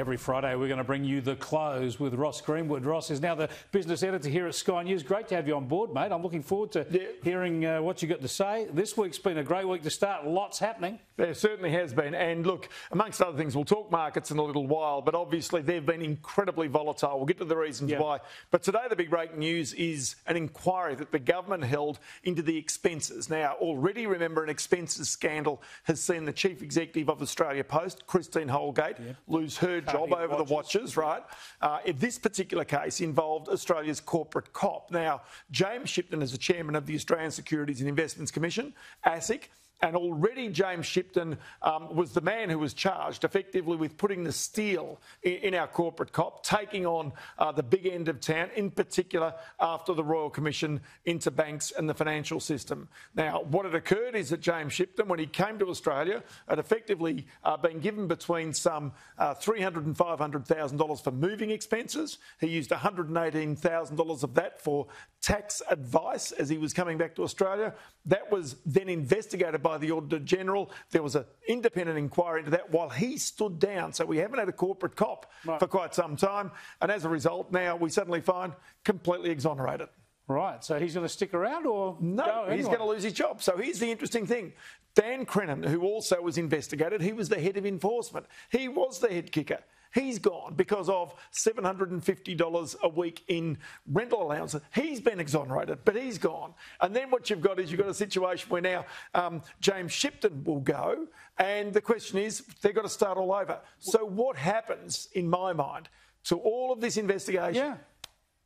Every Friday, we're going to bring you the close with Ross Greenwood. Ross is now the business editor here at Sky News. Great to have you on board, mate. I'm looking forward to yeah. hearing uh, what you got to say. This week's been a great week to start. Lots happening. There certainly has been. And look, amongst other things, we'll talk markets in a little while, but obviously they've been incredibly volatile. We'll get to the reasons yeah. why. But today, the big breaking news is an inquiry that the government held into the expenses. Now, already remember, an expenses scandal has seen the chief executive of Australia Post, Christine Holgate, yeah. lose her job over watches. the watches, right? Uh, this particular case involved Australia's corporate cop. Now, James Shipton is the chairman of the Australian Securities and Investments Commission, ASIC. And already James Shipton um, was the man who was charged effectively with putting the steel in, in our corporate cop, taking on uh, the big end of town, in particular after the Royal Commission into banks and the financial system. Now, what had occurred is that James Shipton, when he came to Australia, had effectively uh, been given between some uh, $300,000 and $500,000 for moving expenses. He used $118,000 of that for tax advice as he was coming back to Australia. That was then investigated by the Auditor General. There was an independent inquiry into that while he stood down. So we haven't had a corporate cop right. for quite some time. And as a result, now we suddenly find completely exonerated. Right, so he's going to stick around or no? Go he's going to lose his job. So here's the interesting thing: Dan Crennan, who also was investigated, he was the head of enforcement. He was the head kicker. He's gone because of $750 a week in rental allowances. He's been exonerated, but he's gone. And then what you've got is you've got a situation where now um, James Shipton will go, and the question is they've got to start all over. So what happens, in my mind, to all of this investigation? Yeah.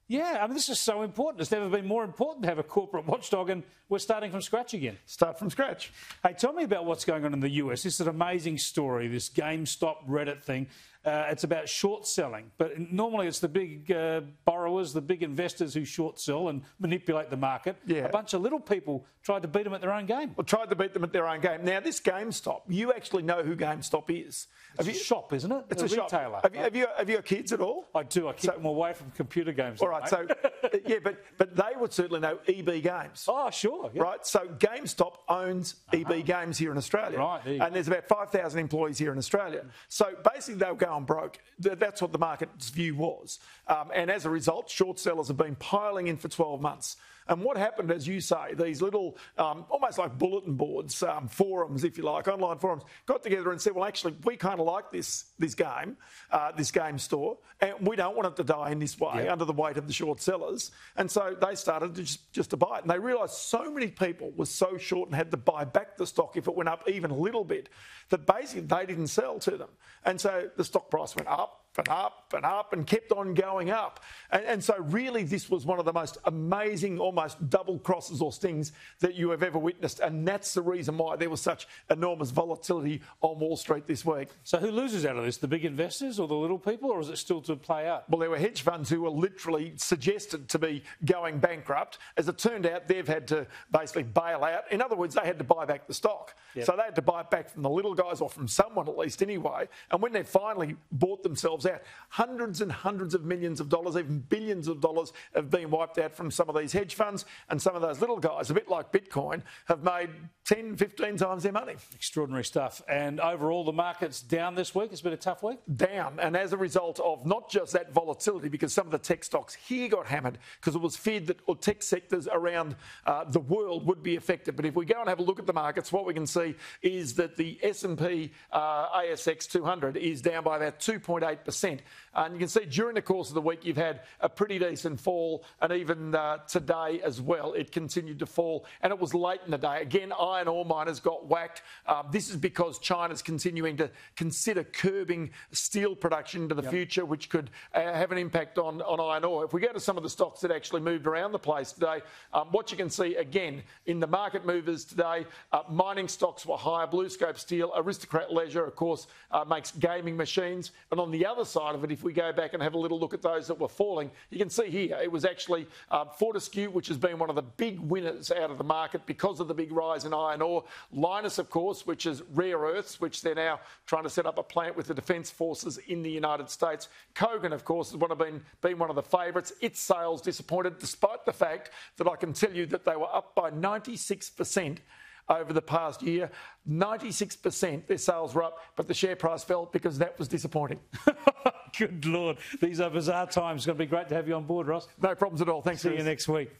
Yeah, I mean, this is so important. It's never been more important to have a corporate watchdog, and we're starting from scratch again. Start from scratch. Hey, tell me about what's going on in the US. This is an amazing story, this GameStop Reddit thing. Uh, it's about short selling, but normally it's the big uh, borrowers, the big investors who short sell and manipulate the market. Yeah. A bunch of little people tried to beat them at their own game. Well, tried to beat them at their own game. Now, this GameStop, you actually know who GameStop is. It's a you, shop, isn't it? It's a, a retailer. Have you, have, you, have you got kids at all? I do. I keep so, them away from computer games. All right, so yeah, but but they would certainly know EB Games. Oh, sure. Yeah. Right, so GameStop owns uh-huh. EB Games here in Australia. Right, there and there's about 5,000 employees here in Australia. So basically, they were going broke that's what the market's view was. Um, and as a result, short sellers have been piling in for 12 months. And what happened, as you say, these little, um, almost like bulletin boards, um, forums, if you like, online forums, got together and said, well, actually, we kind of like this this game, uh, this game store, and we don't want it to die in this way yep. under the weight of the short sellers. And so they started to just, just to buy it. And they realised so many people were so short and had to buy back the stock if it went up even a little bit that basically they didn't sell to them. And so the stock price went up and up and up and kept on going up. And, and, so, really, this was one of the most amazing, almost double crosses or stings that you have ever witnessed. And that's the reason why there was such enormous volatility on Wall Street this week. So, who loses out of this? The big investors or the little people, or is it still to play out? Well, there were hedge funds who were literally suggested to be going bankrupt. As it turned out, they've had to basically bail out. In other words, they had to buy back the stock. Yep. So, they had to buy it back from the little guys or from someone at least anyway. And when they finally bought themselves out. Hundreds and hundreds of millions of dollars, even billions of dollars, have been wiped out from some of these hedge funds. And some of those little guys, a bit like Bitcoin, have made 10, 15 times their money. Extraordinary stuff. And overall, the market's down this week. It's been a tough week. Down. And as a result of not just that volatility, because some of the tech stocks here got hammered because it was feared that tech sectors around uh, the world would be affected. But if we go and have a look at the markets, what we can see is that the S&P uh, ASX 200 is down by about 2.8%. And you can see during the course of the week, you've had a pretty decent fall. And even uh, today as well, it continued to fall. And it was late in the day. Again, iron ore miners got whacked. Um, this is because China's continuing to consider curbing steel production into the yep. future, which could uh, have an impact on, on iron ore. If we go to some of the stocks that actually moved around the place today, um, what you can see again in the market movers today, uh, mining stocks were higher. BlueScope Steel, Aristocrat Leisure, of course, uh, makes gaming machines. And on the other side of it, if we go back and have a little look at those that were falling, you can see here it was actually uh, Fortescue, which has been one of the big winners out of the market because of the big rise in iron ore. Lynas, of course, which is rare earths, which they're now trying to set up a plant with the Defence Forces in the United States. Kogan, of course, has one of been, been one of the favourites. Its sales disappointed, despite the fact that I can tell you that they were up by 96% over the past year. 96% their sales were up, but the share price fell because that was disappointing. Good Lord. These are bizarre times. It's going to be great to have you on board, Ross. No problems at all. Thanks, See you next week.